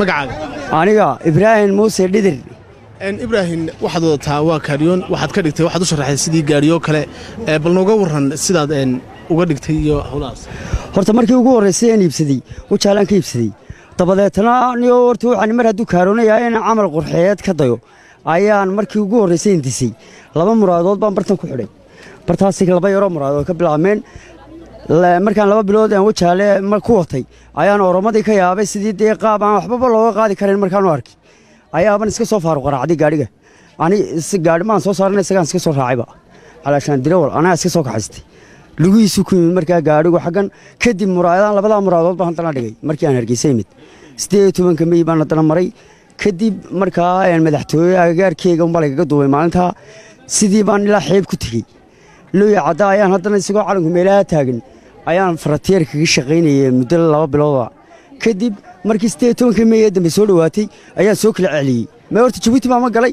magacaaga. Aniga ibraahim muuse dhidir ibraahim waxaad wadataa waa kaariyoon. Waxaad ka dhigtay waxaad u sharaxay sidii gaadhiyo kale bal nooga warran sidaad uga dhigtay iyo howlahaas. Horta markii ugu horraysay aan iibsaday wajaalaan ka iibsaday. Dabadeetna niyo horta waxaan mar hadduu kaaroonaya inaan camal qurxeed ka dayo. Ayaan markii ugu horraysay indisay laba muraadood baan bartan ku xidhay. Bartaasi laba yaroo muraadood ka bilaabmeen markaan laba bilood aan wajaale ku watay ayaan oromadii ka yaabay sidii dee qaab aan waxbaba looga qaadi karin markaan u arkay ayaaban iska soo faaruq raacday gaadhiga ani gaadhi maan soo saaran isagaan iska soo raacayba calaashaan dirawal anaa iska soo kaxaystay lugihiisu ku yimid markaa gaadhigu xaggan kadib muraadaan labadaa muraadood baan haddana dhigay markii aan hargeysa imid siddeed iyo tobanka mey baan haddana maray kadib markaa madaxtooye agagaarkeyga unbaa lagaga duubay maalintaa sidii baan ilaa xeeb ku tegey looya cadda ayaan haddana isagoo calanku meelaha taagan ayaan faratiyeer kaga shaqaynayay muddo laba bilooda kadib markii siddeed tobanka mey ee dambe soo dhowaatay ayaan soo kala celiyey mee horta jabuuti baa ma galay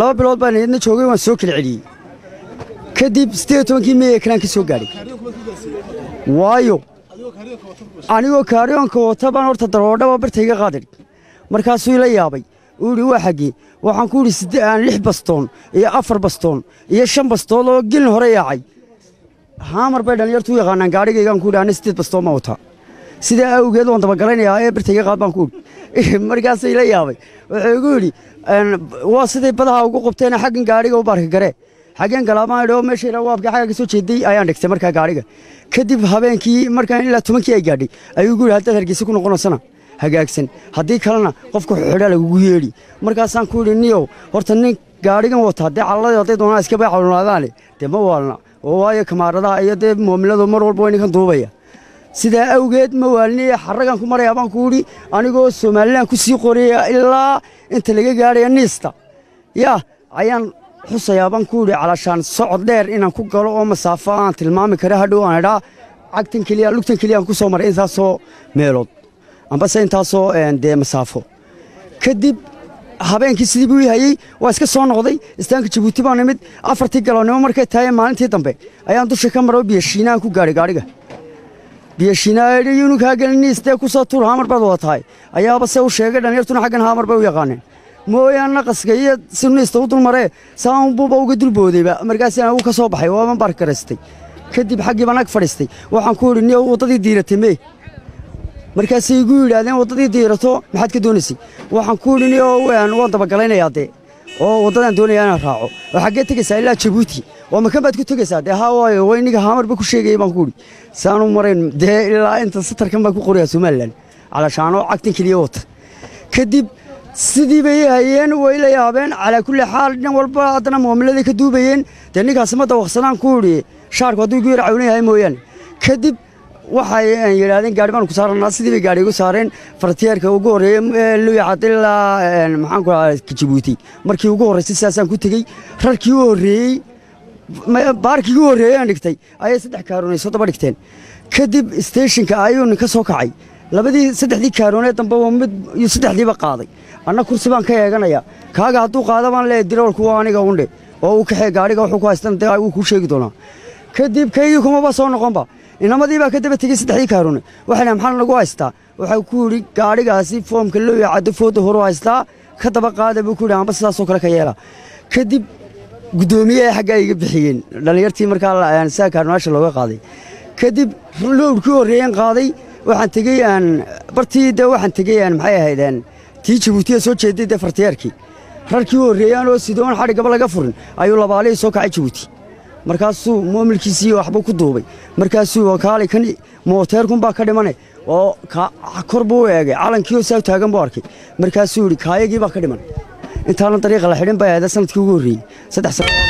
laba bilood baan idna joogay waan soo kala celiyey kadib siddeed tobankii mey ee kalaan ka soo gaadhay waayo anigoo kaaryoonka wata baan horta daroodhaba birtayga qaadidh markaasuu ila yaabay. Uu yidhi waa xaggee waxaan ku yidhi lix bastoon iyo afar bastoon iyo shan bastood oo gelin hore yaacay haamar bay dhallinyartu u yaqaanaan gaadhigaygaan ku yidhi ana siddeed bastoon ma wataa sidaa awgeed waan dabagalanayaa ee birtayga qaad baan ku idhi markaasuu ila yaabay wuxuu igu yidhi waa siday badaha ugu qabteen xaggan gaadhiga u baarka garee xaggeen galaabaan idhi oo meesha waabka xagga ka soo jeeday ayaan dhigtay markaa gaadhiga kadib habeenkii markaan ilaa tobankii ay gaadhay ayuu igu yidhi haddaad hargeysa ku noqonaysana hagaagsan haddii kalena qofka xidha lagugu yeedhi markaasaan ku yidhi niyow horta nin gaadhigan wataa dee calaladi hadday doonaan iska bay calulaadaane dee ma waalna kamaaradaha iyo dee moomiladu mar walba way ninkan duubaya sidaa awgeed ma waalniye xarragan ku maraya baan ku yidhi anigoo somalilan ku sii qoraya ilaa inta laga gaadhaya niista yaa ayaan xusayaa baan ku yidhi calashaan socod dheer inaan ku galo oo masaafo aan tilmaami kara hadhow aan idhaa cagtan keliya lugtan keliya aan ku soo maray intaasoo meelood ambase intaasoo dee masaafo kadib habeenkii sidii buu ii hayey waa iska soo noqday. Istaanka jabuuti baan imid afartii galoonnimo markay tahay maalintii dambe ayaan dusha ka maro biyashiinaan ku gaadhay gaadhiga biyashiinaa yunug haageliniistee ku soo tuur haamar baad wada tahay. Ayaaba se u sheegay dhallinyartuna xaggan haamar bay u yaqaaneen. Mooyaan naqaska iyo siniista u dulmaree saanbuuba uga dulboodayba markaasina uu ka soo baxay waaban baarkaraystay kadib xaggii baan ag fadhiistay waxaan ku idhi niyo waddadii diiratay mee markaasay igu yidhaahdeen waddadii diirato maxaad ka doonaysay? Waxaan ku idhi niyo waan dabagalanayaa dee oo waddadaan doonayaa inaan raaco. Oo tegaysaa ilaa jabuuti. Oo makan baad ku tegaysaa dee haa waayo wayniga haamarba ku sheegayay baan ku idhi saanu marayn dee ilaa inta satarkan baan ku qorayaa somalilan calashaanoo cagtan keliya wata kadib sidii bay hayeen way la yaabeen. Calaa kulli xaal dhin walba haddana muamiladay ka duubayeen. Dee ninkaasi ma dawaqsanaan ku idhi shaarku hadduu igu yar cawlan yahay mooyaane. Kadib waxay yidhaahdeen gaari baan ku saarannaa sidii bay gaari igu saareen fartiyeerka ugu horreeyey luyacad ilaa maxaan ku dhahaa jabuuti markii ugu horraysay sidaasaan ku tegey rarkii u horreeyey baarkii ugu horreeyey aan dhigtay. Ayay saddex kaaroonayso daba dhigteen. Kadib steeshinka ayuu nin ka soo kacay. Labadii saddexdii kaaroonee dambe mid iyo saddexdiiba qaaday. Anna kursi baan ka eeganayaa kaaga hadduu qaada baan leeyahay dirawalku waa aniga undhe oo uu kaxee gaadhiga wuxuu ku haystan dee wuu kuu sheegi doonaa. Kadib kaygii kumaba soo noqonba inamadii baa ka daba tegey saddexdii kaaroone waxay dhahay maxaa nagu haystaa waxaa ku yidhi gaadhigaasi foomka looya caddo fooda horu haystaa ka daba qaada buu ku yidhi amba sidaasoo kale ka yeela kadib guddoomiye xaggaa iga bixiyeen dhallinyartii markaa sidaa kaaroonaasha looga qaaday kadib lowdkii horreeyeen qaaday waxaan tegey aan bartii dee waxaan tegey aan maxay ahayd tii jabuutiya soo jeeday dee fartiyeerkii rarkii horreeyaan oo sidoon xadhiggaba laga furin ayuu labaalihii soo kacay jabuuti markaasuu moomilkiisii waxbuu ku duubay. Markaasuu wakaalay kan mooteerkunbaa ka dhimane oo kor buu u eegay. Calankiioo saa taagan buu arkay. Markaasuu yidhi kaayagii baa ka dhiman intaana dariiqa la xidhin bay ahda sannadkii ugu horreeyey